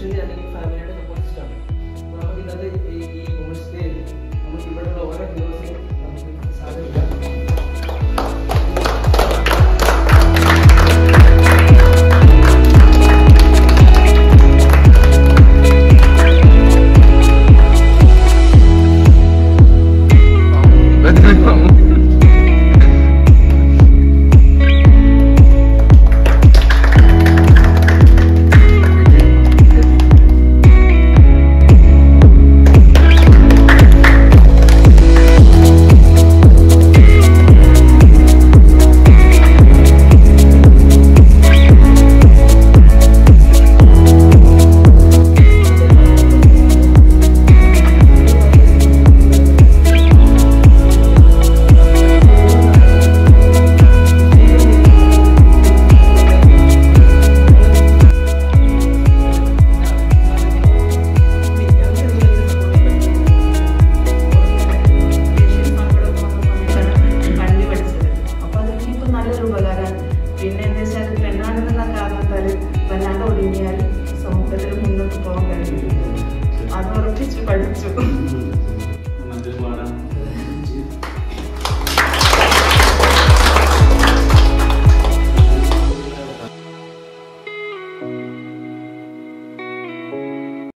actually I think in 5 minutes the whole is done. Now, the other, a, a more scale, അത് വല്ലാണ്ട് ഒതുങ്ങിയാൽ സമൂഹത്തിൽ മുന്നോട്ട് പോകാൻ കഴിയും അത് ഉറപ്പിച്ച് പഠിച്ചു.